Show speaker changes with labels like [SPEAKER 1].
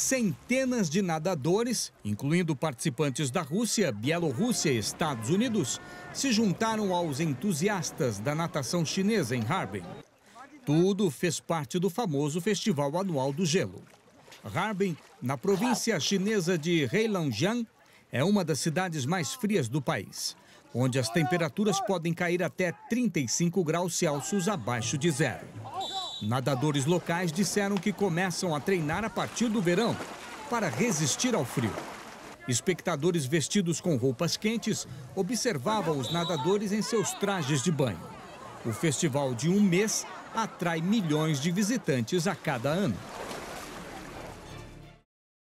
[SPEAKER 1] Centenas de nadadores, incluindo participantes da Rússia, Bielorrússia e Estados Unidos, se juntaram aos entusiastas da natação chinesa em Harbin. Tudo fez parte do famoso Festival Anual do Gelo. Harbin, na província chinesa de Heilongjiang, é uma das cidades mais frias do país, onde as temperaturas podem cair até 35 graus Celsius abaixo de zero. Nadadores locais disseram que começam a treinar a partir do verão para resistir ao frio. Espectadores vestidos com roupas quentes observavam os nadadores em seus trajes de banho. O festival de um mês atrai milhões de visitantes a cada ano.